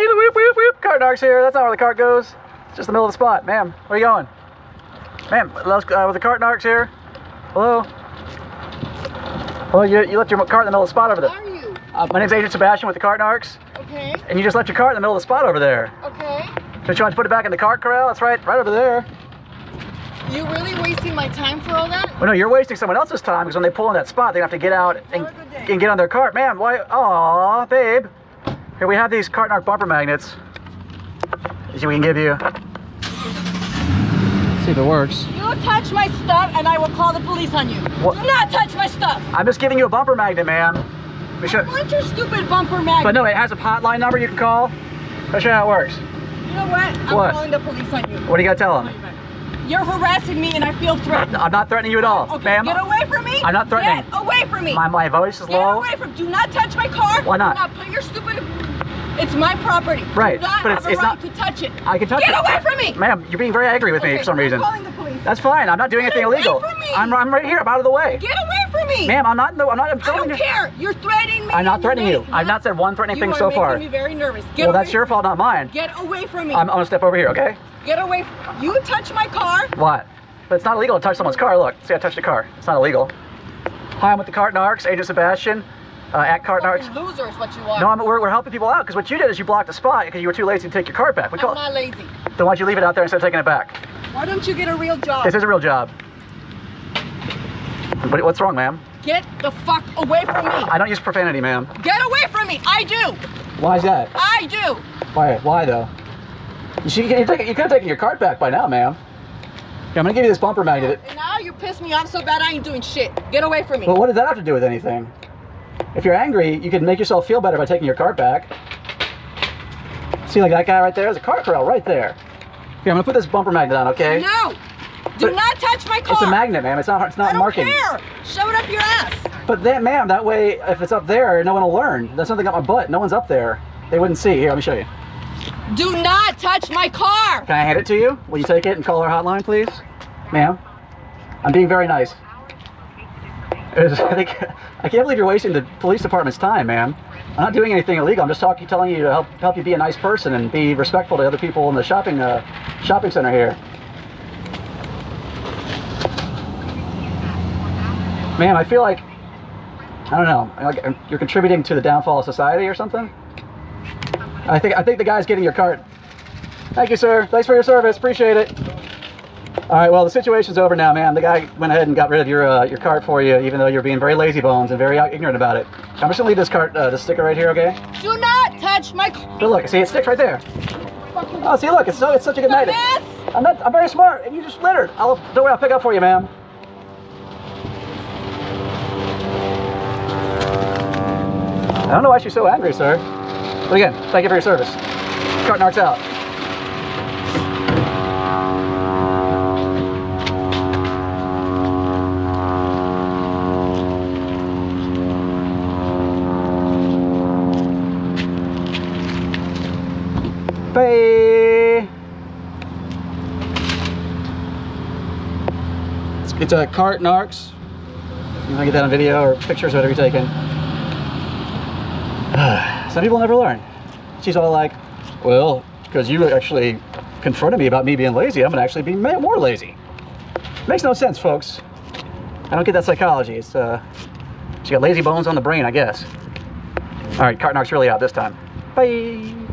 Skeeter whoop whoop whoop. Cart narcs here. That's not where the cart goes. It's just the middle of the spot. Ma'am, where are you going? Ma'am, uh, with the cart narcs here. Hello? Hello, you, you left your cart in the middle of the spot over Who there. are you? Uh, my name's Agent Sebastian with the cart narcs. Okay. And you just left your cart in the middle of the spot over there. Okay. Don't you want to put it back in the cart corral? That's right, right over there. You really wasting my time for all that? Well, no, you're wasting someone else's time because when they pull in that spot, they have to get out and, Have a good day. and get on their cart. Ma'am, why? Aw, babe. Here, we have these cart narc bumper magnets. See, we can give you. See if it works. You touch my stuff and I will call the police on you. What? Do not touch my stuff. I'm just giving you a bumper magnet, ma'am. We should, Want your stupid bumper magnet? but no, it has a hotline number you can call. I'll show you how it works. You know what? I'm What? calling the police on you. What do you got to tell them? You're harassing me and I feel threatened. I'm not threatening you at all, Okay, ma'am. get away from me. I'm not threatening. Get away from me. My, my voice is Get low. away from. Do not touch my car. Why not? Do not put your stupid. It's my property. Right, Do not but have it's- a it's right not- to touch it. I can touch Get it. Get away from me. Ma'am, you're being very angry with me for some I'm reason. calling the police. That's fine. I'm not doing Get anything away illegal. from me. I'm, I'm right here. I'm out of the way. Get away from me. Ma'am, I'm not. No, I'm not. I'm I don't you. care. You're threatening me. I'm not threatening you. I've not said one threatening thing you thing are so making far. me very nervous. Get Well, that's your fault, not mine. Get away from me. I'm, I'm gonna step over here, okay? Get away. You touch my car. What? But it's not illegal to touch someone's car. Look, see, I touched the car. It's not illegal. Hi, I'm with the Cart Narcs, Agent Sebastian, uh, at Cart loser is what you are. No, I'm, we're, we're helping people out because what you did is you blocked a spot because you were too lazy to take your cart back. We call I'm not lazy. then why don't you leave it out there instead of taking it back? Why don't you get a real job? This is a real job. What, what's wrong, ma'am? Get the fuck away from me. I don't use profanity, ma'am. Get away from me. I do. Why is that? I do. Why? Why though? You, should, you, take, you could have taken your cart back by now, ma'am. I'm gonna give you this bumper magnet. And now you piss me off so bad I ain't doing shit. Get away from me. But what does that have to do with anything? If you're angry, you can make yourself feel better by taking your cart back. See, like that guy right there? There's a car corral right there. Here, I'm gonna put this bumper magnet on, okay? No. Do But- not touch my car. It's a magnet, ma'am. It's not. It's not I not don't marking. care. Shove it up your ass. But then, ma'am, that way, if it's up there, no one will learn. That's something up my butt. No one's up there. They wouldn't see. Here, let me show you. Do not touch my car. Can I hand it to you? Will you take it and call our hotline, please, ma'am? I'm being very nice. Was- I, can't believe you're wasting the police department's time, man. I'm not doing anything illegal. I'm just talking, telling you to help help you be a nice person and be respectful to other people in the shopping uh, shopping center here. Man, I feel like I don't know. Like you're contributing to the downfall of society or something. I think I think the guy's getting your cart. Thank you, sir. Thanks for your service. Appreciate it. All right. Well, the situation's over now, man. The guy went ahead and got rid of your uh, your cart for you, even though you're being very lazy bones and very ignorant about it. I'm just gonna leave this cart, uh, this sticker right here, okay? Do not touch my car. But look, see, it sticks right there. Oh, see, look, it's so it's such a good. Dumbass. I'm not. I'm very smart, and you just littered. I'll don't worry. I'll pick up for you, ma'am. I don't know why she's so angry, sir. But again, thank you for your service. Cart narcs out. Bye. It's, a cart narcs. You to get that on video or pictures, whatever you're taking. Some people never learn. She's all like, well, because you actually confronted me about me being lazy, I'm to actually be more lazy. Makes no sense, folks. I don't get that psychology. It's, uh, she got lazy bones on the brain, I guess. All right, cart narcs really out this time. Bye.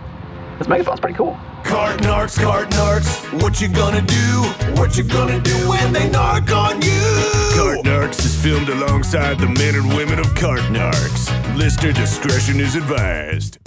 This megaphone's pretty cool. Cart narcs, cart narcs, what you gonna do? What you gonna do when they narc on you? Cart narcs is filmed alongside the men and women of Cart narcs. Listener discretion is advised.